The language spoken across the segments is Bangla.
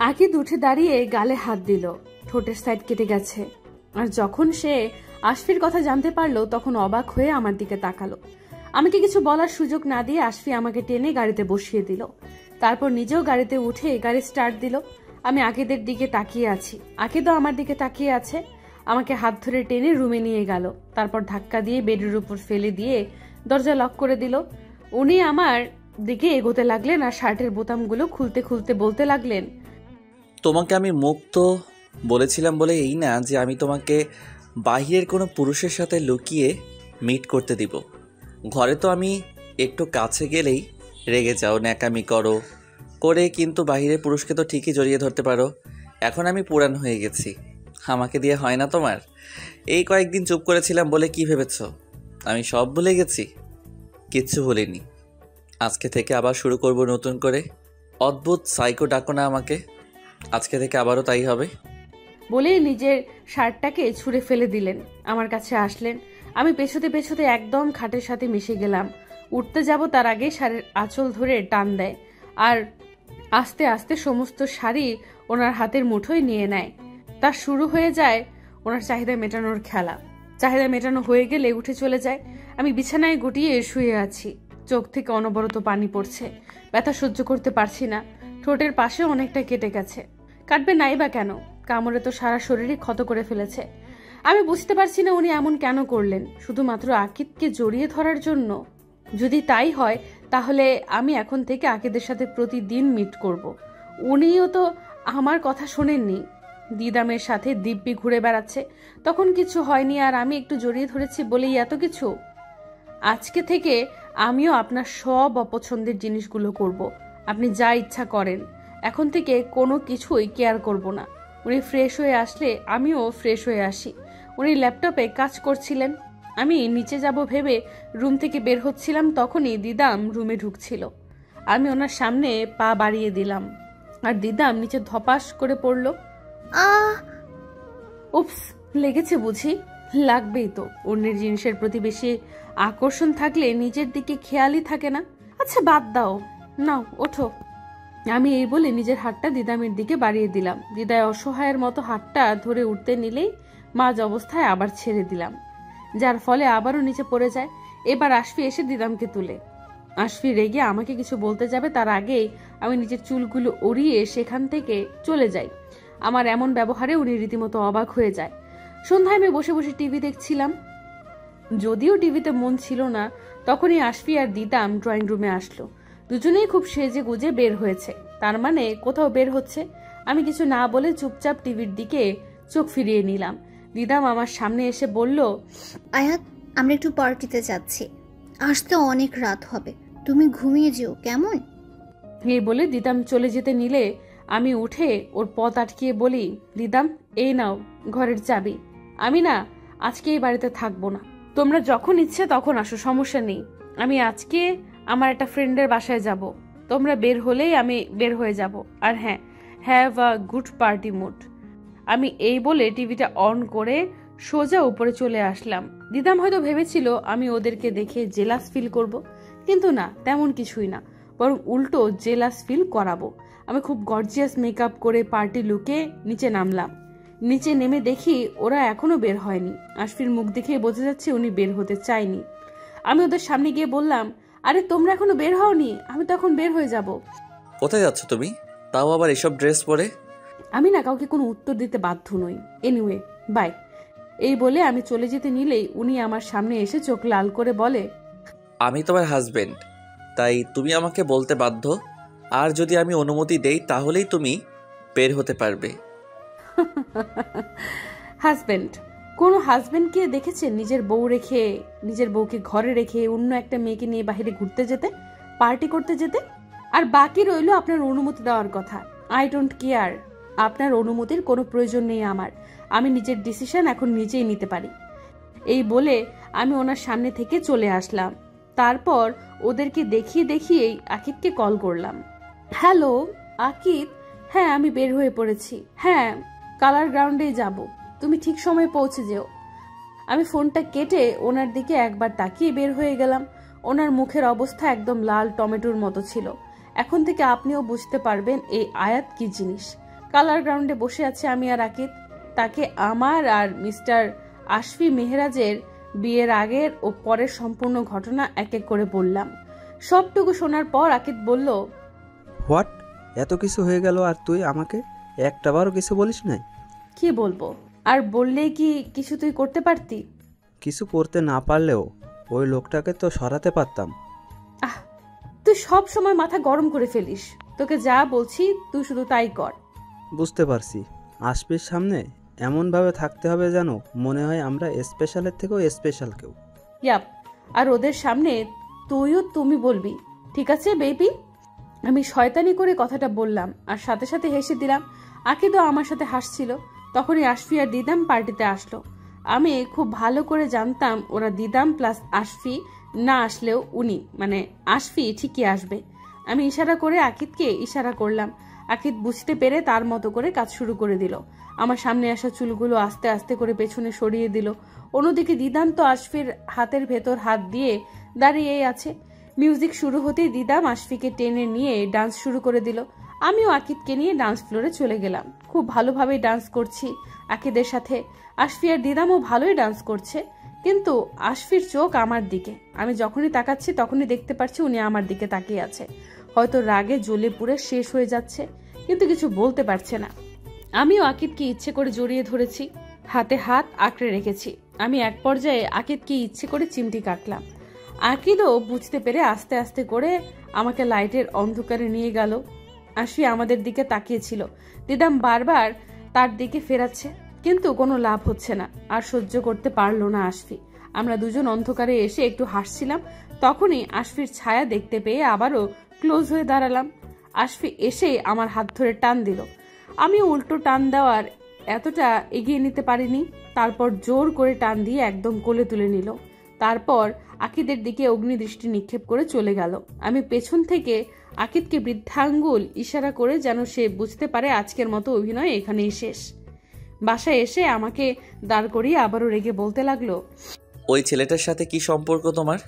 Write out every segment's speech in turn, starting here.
আকিদ উঠে দাঁড়িয়ে গালে হাত দিল। ঠোঁটের সাইড কেটে গেছে। আর যখন সে আশফির কথা জানতে পারল, তখন অবাক হয়ে আমার দিকে তাকালো। আমাকে কিছু বলার সুযোগ না দিয়ে আশফি আমাকে টেনে গাড়িতে বসিয়ে দিল। তারপর নিজেও গাড়িতে উঠে গাড়ি স্টার্ট দিল। আমি আকিদের দিকে তাকিয়ে আছি। আকিদও আমার দিকে তাকিয়ে আছে। আমাকে হাত ধরে টেনে রুমে নিয়ে গেল। তারপর ধাক্কা দিয়ে বেডের উপর ফেলে দিয়ে দরজা লক করে দিল। উনি আমার দিকে এগোতে লাগলেন আর শার্টের বোতামগুলো খুলতে খুলতে বলতে লাগলেন তোমাকে আমি মুক্ত বলেছিলাম বলে এই না যে আমি তোমাকে বাহিরের কোনো পুরুষের সাথে লুকিয়ে মিট করতে দিব। ঘরে তো আমি একটু কাছে গেলেই রেগে যাও, ন্যাকামি করো। করে কিন্তু বাহিরের পুরুষকে তো ঠিকই জড়িয়ে ধরতে পারো। এখন আমি পুরান হয়ে গেছি। আমাকে দিয়ে হয় না তোমার? এই কয়েকদিন চুপ করেছিলাম বলে কি ভেবেছ? আমি সব ভুলে গেছি। কিচ্ছু ভুলিনি। আজকে থেকে আবার শুরু করব নতুন করে। অদ্ভুত সাইকো ডাকো না আমাকে। আজকে থেকে আবারও তাই হবে? বলেই নিজের শার্টটাকে ছুঁড়ে ফেলে দিলেন। আমার কাছে আসলেন। আমি পেছোতে পেছোতে একদম খাটের সাথে মিশে গেলাম। উঠতে যাব তার আগে শাড়ির আঁচল ধরে টান দেয় আর আস্তে আস্তে সমস্ত শাড়ি ওনার হাতের মুঠোয় নিয়ে নেয়। তার শুরু হয়ে যায় ওনার চাহিদা মেটানোর খেলা। চাহিদা মেটানো হয়ে গেলে উঠে চলে যায়। আমি বিছানায় গুটিয়ে শুয়ে আছি। চোখ থেকে অনবরত পানি পড়ছে। ব্যথা সহ্য করতে পারছি না। ঠোঁটের পাশে অনেকটা কেটে গেছে। কাটবে নাই বা কেন? কামড়ে তো সারা শরীরই ক্ষত করে ফেলেছে। আমি বুঝতে পারছি না উনি এমন কেন করলেন। শুধুমাত্র আকিদকে জড়িয়ে ধরার জন্য। যদি তাই হয়, তাহলে আমি এখন থেকে আকিদের সাথে প্রতিদিন মিট করব। উনিও তো আমার কথা শোনেননি। দিদামের সাথে দিব্যি ঘুরে বেড়াচ্ছে। তখন কিছু হয়নি আর আমি একটু জড়িয়ে ধরেছি বলেই এত কিছু? আজকে থেকে আমিও আপনার সব অপছন্দের জিনিসগুলো করব। আপনি যা ইচ্ছা করেন। এখন থেকে কোনো কিছুই কেয়ার করব না। উনি ফ্রেশ হয়ে আসলে আমিও ফ্রেশ হয়ে আসি। উনি ল্যাপটপে কাজ করছিলেন। আমি নিচে যাব ভেবে রুম থেকে বের হচ্ছিলাম তখনই দিদাম রুমে ঢুকছিল। আমি ওনার সামনে পা বাড়িয়ে দিলাম। আর দিদাম নিচে ধপাস করে পড়ল। আহ! উপস লেগেছে বুঝি? লাগবেই তো। অন্যের জিনিসের প্রতি বেশি আকর্ষণ থাকলে নিজের দিকে খেয়ালই থাকে না। আচ্ছা বাদ দাও। নাও, ওঠো। আমি এই বলে নিজের হাতটা দিদামের দিকে বাড়িয়ে দিলাম। দিদায় অসহায়ের মতো হাতটা ধরে উঠতে নিলেই মাঝ অবস্থায় আবার ছেড়ে দিলাম। যার ফলে আবারও নিচে পড়ে যায়। এবার আশফি এসে দিদামকে তুলে। আশফি রেগে আমাকে কিছু বলতে যাবে, তার আগেই আমি নিজের চুলগুলো ওড়িয়ে সেখান থেকে চলে যাই। আমার এমন ব্যবহারে উনি রীতিমতো অবাক হয়ে যায়। সন্ধ্যায় আমি বসে বসে টিভি দেখছিলাম। যদিও টিভিতে মন ছিল না, তখনই আশফি আর দিদাম ড্রয়িং রুমে আসলো। দুজনেই খুব সেজে গুজে বের হয়েছে। তার মানে কোথাও বের হচ্ছে? আমি কিছু না বলে চুপচাপ টিভির দিকে চোখ ফিরিয়ে নিলাম। দিদাম আমার সামনে এসে বলল আয়াত আমরা একটু পার্টিতে যাচ্ছি। আসতে অনেক রাত হবে। তুমি ঘুমিয়ে যেও কেমন? এই বলে দিদাম চলে যেতে নিলে আমি উঠে ওর পথ আটকিয়ে বলি দিদাম এই নাও ঘরের চাবি। আমি না আজকে এই বাড়িতে থাকব না। তোমরা যখন ইচ্ছে তখন আসো সমস্যা নেই। আমি আজকে আমার একটা ফ্রেন্ডের বাসায় যাব। তোমরা বের হলেই আমি বের হয়ে যাব। আর হ্যাঁ have a good party mood আমি এই বলে টিভিটা অন করে সোজা উপরে চলে আসলাম। দিদাম হয়তো ভেবেছিল আমি ওদেরকে দেখে জেলাস ফিল করব, কিন্তু না, তেমন কিছুই না। বরং উল্টো জেলাস ফিল করাবো। আমি খুব গর্জিয়াস মেকআপ করে পার্টি লুকে নিচে নামলাম। নিচে নেমে দেখি ওরা এখনও বের হয়নি। আশফির মুখ দেখে বোঝা যাচ্ছে উনি বের হতে চায়নি। আমি ওদের সামনে গিয়ে বললাম আরে তোমরা এখনও বের হওনি? আমি তো এখন বের হয়ে যাব। কোথায় যাচ্ছ তুমি? তাও আবার এসব ড্রেস পরে? আমি না কাউকে কোনো উত্তর দিতে বাধ্য নই। এনিওয়ে বাই এই বলে আমি চলে যেতে নিলেই উনি আমার সামনে এসে চোখ লাল করে বলে আমি তোমার হাজবেন্ড তাই তুমি আমাকে বলতে বাধ্য। আর যদি আমি অনুমতি দেই তাহলেই তুমি বের হতে পারবে। হাজবেন্ড কোনো হাজবেন্ডকে দেখেছেন নিজের বউ রেখে, নিজের বউকে ঘরে রেখে অন্য একটা মেয়েকে নিয়ে বাইরে ঘুরতে যেতে পার্টি করতে যেতে? আর বাকি রইল আপনার অনুমতি দেওয়ার কথা। আই ডোন্ট কেয়ার আপনার অনুমতির কোনো প্রয়োজন নেই আমার। আমি নিজের ডিসিশন এখন নিজেই নিতে পারি। এই বলে আমি ওনার সামনে থেকে চলে আসলাম। তারপর ওদেরকে দেখিয়ে দেখিয়েই আকিবকে কল করলাম। হ্যালো আকিব? হ্যাঁ আমি বের হয়ে পড়েছি। হ্যাঁ কালার গ্রাউন্ডেই যাব। তুমি ঠিক সময়ে পৌঁছে যেও। আমি ফোনটা কেটে ওনার দিকে একবার তাকিয়ে বের হয়ে গেলাম। ওনার মুখের অবস্থা একদম লাল টমেটোর মতো ছিল। এখন থেকে আপনিও বুঝতে পারবেন এই আয়াত কি জিনিস। কালার গ্রাউন্ডে বসে আছে আমি আর আকিদ তাকে আমার আর মিস্টার আশফি মেহরাজের বিয়ের আগের ও পরের সম্পূর্ণ ঘটনা এক এক করে বললাম। সবটুকু শোনার পর আকিদ বলল হোয়াট? এত কিছু হয়ে গেল আর তুই আমাকে একটাবারও কিছু বলিস নাই? কি বলব? আর বললেই কি কিছু তুই করতে পারতি? কিছু করতে না পারলেও ওই লোকটাকে তো সরাতে পারতাম। আহ তুই সব সময় মাথা গরম করে ফেলিস। তোকে যা বলছি তুই শুধু তাই কর। বুঝতে পারছি। আসপির সামনে এমনভাবে থাকতে হবে যেন মনে হয় আমরা স্পেশালের থেকেও স্পেশাল কেউ। ইয়াপ আর ওদের সামনে তুইও তুমি বলবি ঠিক আছে বেবি? আমি শয়তানি করে কথাটা বললাম আর সাথে সাথে হেসে দিলাম আকিদও আমার সাথে হাসছিল তখনই আশফি আর দিদাম পার্টিতে আসলো। আমি খুব ভালো করে জানতাম ওরা দিদাম প্লাস আশফি না আসলেও উনি মানে আশফি ঠিকই আসবে। আমি ইশারা করে আকিদকে ইশারা করলাম। আকিদ বুঝতে পেরে তার মতো করে কাজ শুরু করে দিল। আমার সামনে আসা চুলগুলো আস্তে আস্তে করে পেছনে সরিয়ে দিল। অন্যদিকে দিদাম তো আশফির হাতের ভেতর হাত দিয়ে দাঁড়িয়েই আছে। মিউজিক শুরু হতেই দিদাম আশফিকে টেনে নিয়ে ডান্স শুরু করে দিল। আমিও আকিদকে নিয়ে ডান্স ফ্লোরে চলে গেলাম। খুব ভালোভাবেই ডান্স করছি। আকিদের সাথে আশফিয়ার দিদামও ভালোই ডান্স করছে। কিন্তু আশফির চোখ আমার দিকে। আমি যখনই তাকাচ্ছি, তখনই দেখতে পাচ্ছি উনি আমার দিকে তাকিয়ে আছে। হয়তো রাগে জ্বলে পুড়ে শেষ হয়ে যাচ্ছে, কিন্তু কিছু বলতে পারছে না। আমিও আকিদকে ইচ্ছে করে জড়িয়ে ধরেছি। হাতে হাত আঁকড়ে রেখেছি। আমি এক পর্যায়ে আকিদকে ইচ্ছে করে চিমটি কাটলাম। আকিদও বুঝতে পেরে আস্তে আস্তে করে আমাকে লাইটের অন্ধকারে নিয়ে গেল। আশি আমাদের দিকে তাকিয়েছিল। দিদাম বারবার তার দিকে ফেরাচ্ছে, কিন্তু কোনো লাভ হচ্ছে না। আর সহ্য করতে পারল না আশফি। আমরা দুজন অন্ধকারে এসে একটু হাসছিলাম, তখনই আশফির ছায়া দেখতে পেয়ে আবারও ক্লোজ হয়ে দাঁড়ালাম। আশফি এসে আমার হাত ধরে টান দিল। আমি উল্টো টান দেওয়ার এতটা এগিয়ে নিতে পারিনি। তারপর জোর করে টান দিয়ে একদম কোলে তুলে নিল। তারপর আকিদের দিকে অগ্নিদৃষ্টি নিক্ষেপ করে চলে গেল। আমি পেছন থেকে আকিদকে বৃদ্ধাঙ্গুল ইশারা করে যেন সে বুঝতে পারে আজকের মতো অভিনয় এখানেই শেষ। বাসায় এসে আমাকে দাঁড় করিয়ে আবারও রেগে বলতে লাগল ওই ছেলেটার সাথে কি সম্পর্ক তোমার?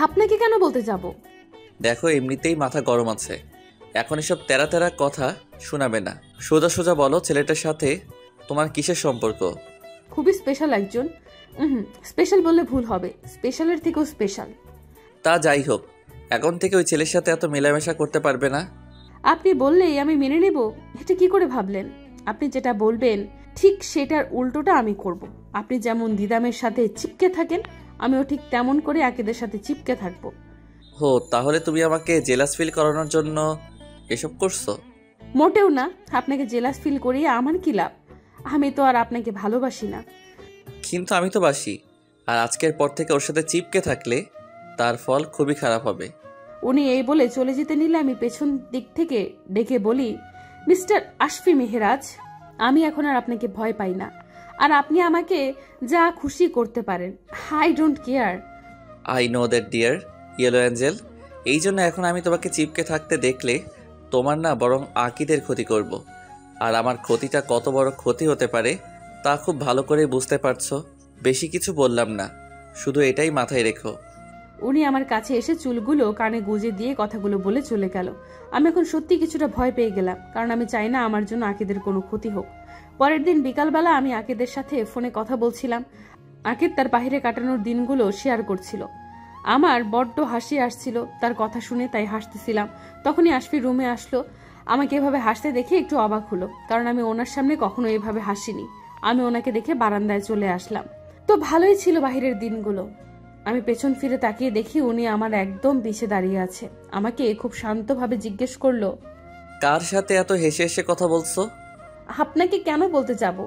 আপনাকে কেন বলতে যাব? দেখো এমনিতেই মাথা গরম আছে। এখন এসব তেরা তেরা কথা শোনাবে না। সোজা সোজা বলো ছেলেটার সাথে তোমার কিসের সম্পর্ক? খুবই স্পেশাল একজন। স্পেশাল বললে ভুল হবে। স্পেশালের থেকেও স্পেশাল তা যাই হোক এখন থেকে ওই ছেলের সাথে এত মেলামেশা করতে পারবে না? আপনি বললেই আমি মেনে নেব। এটা কি করে ভাবলেন? আপনি যেটা বলবেন ঠিক সেটার উল্টোটা আমি করব। আপনি যেমন দিদামের সাথে চিপকে থাকেন আমিও ঠিক তেমন করে একেদের সাথে চিপকে থাকব। হো তাহলে তুমি আমাকে জেলাস ফিল করানোর জন্য এসব করছ? মোটেও না আপনাকে জেলাস ফিল করিয়ে আমার কি লাভ? আমি তো আর আপনাকে ভালোবাসি না। কিন্তু আমি তো বাসি। আর আজকের পর থেকে ওর সাথে চিপকে থাকলে তার ফল খুবই খারাপ হবে। উনি এই বলে চলে যেতে নিলে আমি পেছন দিক থেকে ডেকে বলি, মিস্টার আশফি মেহরাজ, আমি এখন আর আপনাকে ভয় পাই না। আর আপনি আমাকে যা খুশি করতে পারেন। I don't care. I know that dear yellow angel, এই জন্য এখন আমি তোমাকে চিপকে থাকতে দেখলে তোমার না বরং আকিদের ক্ষতি করব। আর আমার ক্ষতিটা কত বড় ক্ষতি হতে পারে, তা খুব ভালো করে বুঝতে পারছ। বেশি কিছু বললাম না, শুধু এটাই মাথায় রেখো। উনি আমার কাছে এসে চুলগুলো কানে গুজে দিয়ে কথাগুলো বলে চলে গেল। আমি এখন সত্যি কিছুটা ভয় পেয়ে গেলাম, কারণ আমি চাই না আমার জন্য আকিদের কোনো ক্ষতি হোক। পরের দিন বিকালবেলা আমি আকিদের সাথে ফোনে কথা বলছিলাম। আকিদ তার বাইরে কাটানোর দিনগুলো শেয়ার করছিল। আমার বড্ড হাসি আসছিল তার কথা শুনে, তাই হাসতেছিলাম। তখনই আশফি রুমে আসলো। আমাকে এভাবে হাসতে দেখে একটু অবাক হলো, কারণ আমি ওনার সামনে কখনো এভাবে হাসিনি। আমি ওনাকে দেখে বারান্দায় চলে আসলাম। তো ভালোই ছিল বাহিরের দিনগুলো। আমি পেছন ফিরে তাকিয়ে দেখি উনি আমার একদম পিছে দাঁড়িয়ে আছে। আমাকে খুব শান্তভাবে জিজ্ঞেস করল কার সাথে এত হেসে হেসে কথা বলছো? আপনাকে কেন বলতে যাব?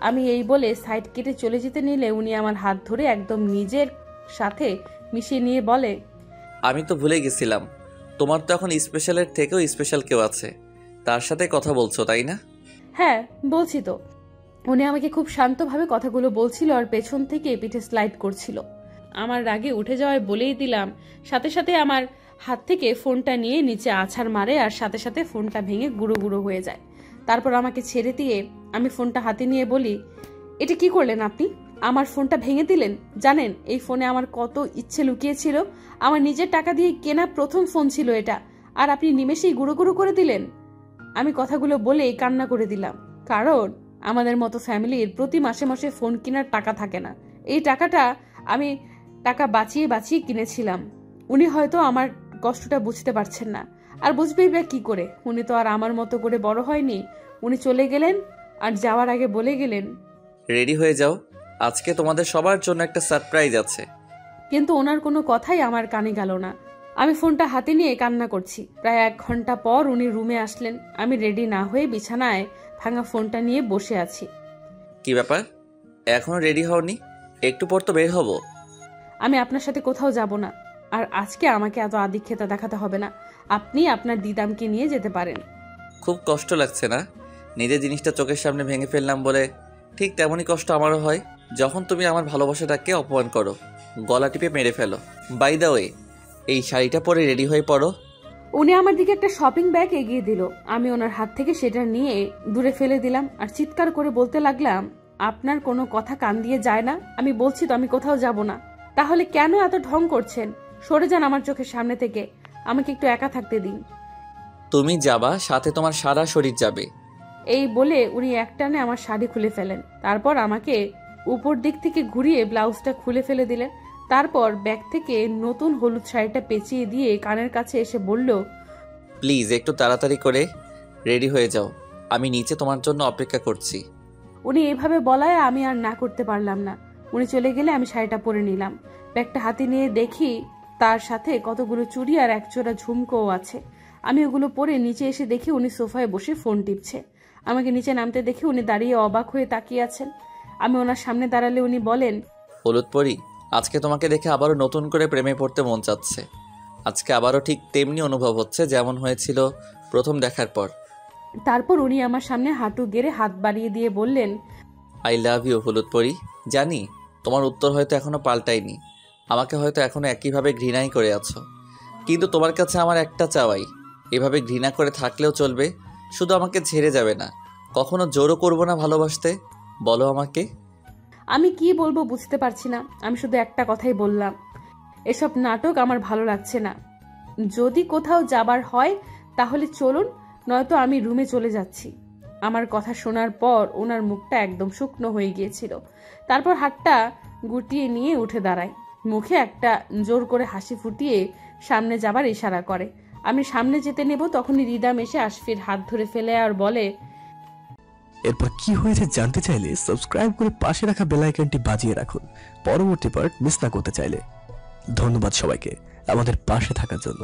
আমি এই বলে সাইড কেটে চলে যেতে নিলে উনি আমার হাত ধরে একদম নিজের সাথে মিশিয়ে নিয়ে বলে আমি তো ভুলে গেছিলাম। তোমার তো এখন স্পেশালের থেকেও স্পেশাল কেউ আছে। তার সাথে কথা বলছো তাই না? হ্যাঁ বলছি তো। উনি আমাকে খুব শান্তভাবে কথাগুলো বলছিল আর পেছন থেকে পিঠে স্লাইড করছিল। আমার রাগে উঠে যাওয়ায় বলেই দিলাম। সাথে সাথে আমার হাত থেকে ফোনটা নিয়ে নিচে আছাড় মারে আর সাথে সাথে ফোনটা ভেঙে গুঁড়ো গুঁড়ো হয়ে যায়। তারপর আমাকে ছেড়ে দিয়ে আমি ফোনটা হাতে নিয়ে বলি, এটা কি করলেন আপনি? আমার ফোনটা ভেঙে দিলেন? জানেন, এই ফোনে আমার কত ইচ্ছে লুকিয়েছিল। আমার নিজের টাকা দিয়ে কেনা প্রথম ফোন ছিল এটা। আর আপনি নিমেষেই গুঁড়ো গুঁড়ো করে দিলেন? আমি কথাগুলো বলেই কান্না করে দিলাম। কারণ, আমাদের মতো ফ্যামিলির প্রতি মাসে মাসে ফোন কেনার টাকা থাকে না। এই টাকাটা আমি টাকা বাঁচিয়ে বাঁচিয়ে কিনেছিলাম। উনি হয়তো আমার কষ্টটা বুঝতে পারছেন না। আর বুঝবেই বা কি করে? উনি তো আর আমার মতো করে বড় হয়নি। উনি চলে গেলেন আর যাওয়ার আগে বলে গেলেন রেডি হয়ে যাও। আজকে তোমাদের সবার জন্য একটা সারপ্রাইজ আছে। কিন্তু ওনার কোনো কথাই আমার কানে গেল না। আমি ফোনটা হাতে নিয়ে কান্না করছি। প্রায় এক ঘণ্টা পর উনি রুমে আসলেন। আমি রেডি না হয়ে বিছানায় ভাঙা ফোনটা নিয়ে বসে আছি। কি ব্যাপার? এখনও রেডি হওনি? একটু পর তো বের হব। আমি আপনার সাথে কোথাও যাব না। আর আজকে আমাকে এত আদিক্ষেতা দেখাতে হবে না। আপনি আপনার দিদামকে নিয়ে যেতে পারেন। খুব কষ্ট লাগছে না? নিজের জিনিসটা চোখের সামনে ভেঙে ফেললাম বলে ঠিক তেমনই কষ্ট আমারও হয়। যখন তুমি আমার ভালোবাসাটাকে অপমান করো গলা টিপে মেরে ফেলো। বাই দা ওয়ে এই শাড়িটা পরে রেডি হয়ে পড়ো। উনি আমার দিকে একটা শপিং ব্যাগ এগিয়ে দিল। আমি ওনার হাত থেকে সেটা নিয়ে দূরে ফেলে দিলাম। আর চিৎকার করে বলতে লাগলাম আপনার কোনো কথা কান দিয়ে যায় না? আমি বলছি তো আমি কোথাও যাব না। তাহলে কেন এত ঢং করছেন? সরে যান আমার চোখের সামনে থেকে। আমাকে একটু একা থাকতে দিন। তুমি যাবা সাথে তোমার সারা শরীর যাবে। এই বলে উনি একটানে আমার শাড়ি খুলে ফেলেন। তারপর আমাকে উপর দিক থেকে ঘুরিয়ে ব্লাউজটা খুলে ফেলে দিলেন। তারপর ব্যাগ থেকে নতুন হলুদ শাড়িটা পেঁচিয়ে দিয়ে কানের কাছে এসে বলল প্লিজ একটু তাড়াতাড়ি করে রেডি হয়ে যাও। আমি নিচে তোমার জন্য অপেক্ষা করছি। উনি এভাবে বলায় আমি আর না করতে পারলাম না। উনি চলে গেলে আমি শাড়িটা পরে নিলাম। ব্যাগটা হাতে নিয়ে দেখি তার সাথে কতগুলো চুড়ি আর একজোড়া ঝুমকোও আছে। আমি ওগুলো পরে নিচে এসে দেখি উনি সোফায় বসে ফোন টিপছে। আমাকে নিচে নামতে দেখে উনি দাঁড়িয়ে অবাক হয়ে তাকিয়ে আছেন। আমি ওনার সামনে দাঁড়ালে উনি বলেন হলুদ পরি আজকে তোমাকে দেখে আবারও নতুন করে প্রেমে পড়তে মন চাচ্ছে। আজকে আবারও ঠিক তেমনি অনুভব হচ্ছে যেমন হয়েছিল প্রথম দেখার পর। তারপর উনি আমার সামনে হাঁটু গেড়ে হাত বাড়িয়ে দিয়ে বললেন আই লাভ ইউ হলুদ পরি। জানি তোমার উত্তর হয়তো এখনও পাল্টায়নি। আমাকে হয়তো এখনও একইভাবে ঘৃণাই করে আছো। কিন্তু তোমার কাছে আমার একটা চাওয়াই। এভাবে ঘৃণা করে থাকলেও চলবে, শুধু আমাকে ছেড়ে যাবে না। কখনো জোরও করব না ভালোবাসতে। বলো আমাকে। আমি কি বলব বুঝতে পারছি না। আমি শুধু একটা কথাই বললাম। এসব নাটক আমার ভালো লাগছে না। যদি কোথাও যাবার হয়, তাহলে চলুন, নয়তো আমি রুমে চলে যাচ্ছি। আমার কথা শোনার পর ওনার মুখটা একদম শুকনো হয়ে গিয়েছিল। তারপর হাতটা গুটিয়ে নিয়ে উঠে দাঁড়ায়। মুখে একটা জোর করে হাসি ফুটিয়ে সামনে যাবার ইশারা করে। আমি সামনে যেতে নেব, তখনই রিদাম এসে আশফির হাত ধরে ফেলে আর বলে, এরপর কি হয়েছে জানতে চাইলে সাবস্ক্রাইব করে পাশে রাখা বেল আইকনটি বাজিয়ে রাখুন। পরবর্তী পার্ট মিস না করতে চাইলে। ধন্যবাদ সবাইকে আমাদের পাশে থাকার জন্য।